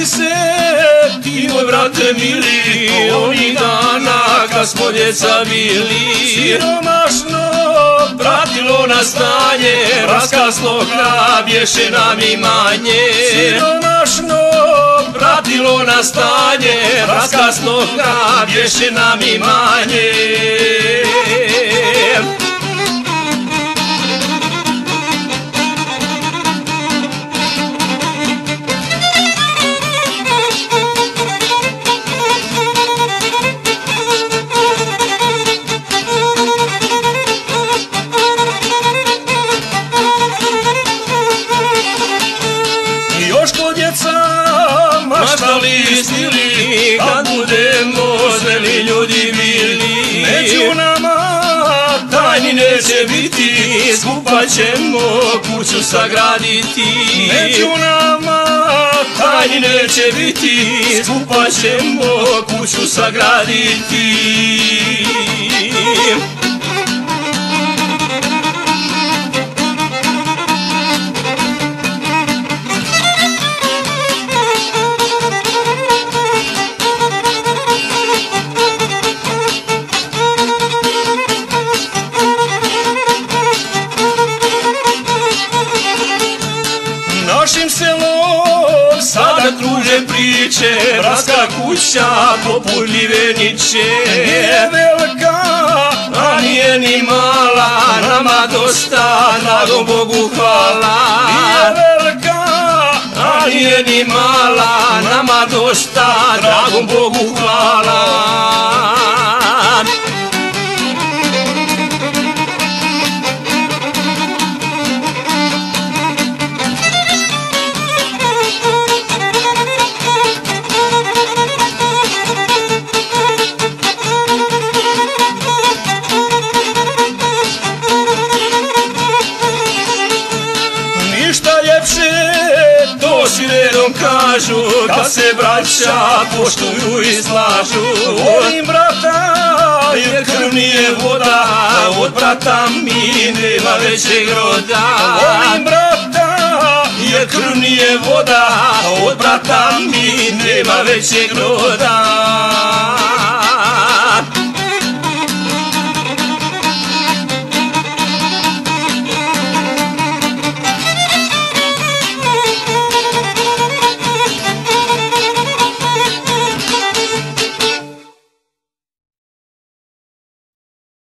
mi se ti moj brate mili Oni dana kad smo djeca bili. Siromašno pratilo nas stanje Raskaslo hlab nam imanje Siromašno pratilo nas stanje Raskaslo hlab nam imanje ko djeca Maštali snili Kad budemo zreli ljudi bili Među nama Tajni neće biti Skupa ćemo kuću sagraditi. Među nama Tajni neće biti Skupa ćemo kuću sagraditi Našim selom Sada kruže priče Bratska kuća poput Liveniće je velika A nije ni mala Nama dosta Dragom Bogu hvala. Je velika A nije ni mala Nama dosta Dragom Bogu hvala kažu Kad se braća poštuju i slažu. Volim brata Jer krv nije voda Od brata mi nema većeg roda. Volim brata Jer krv nije voda Od brata mi nema većeg roda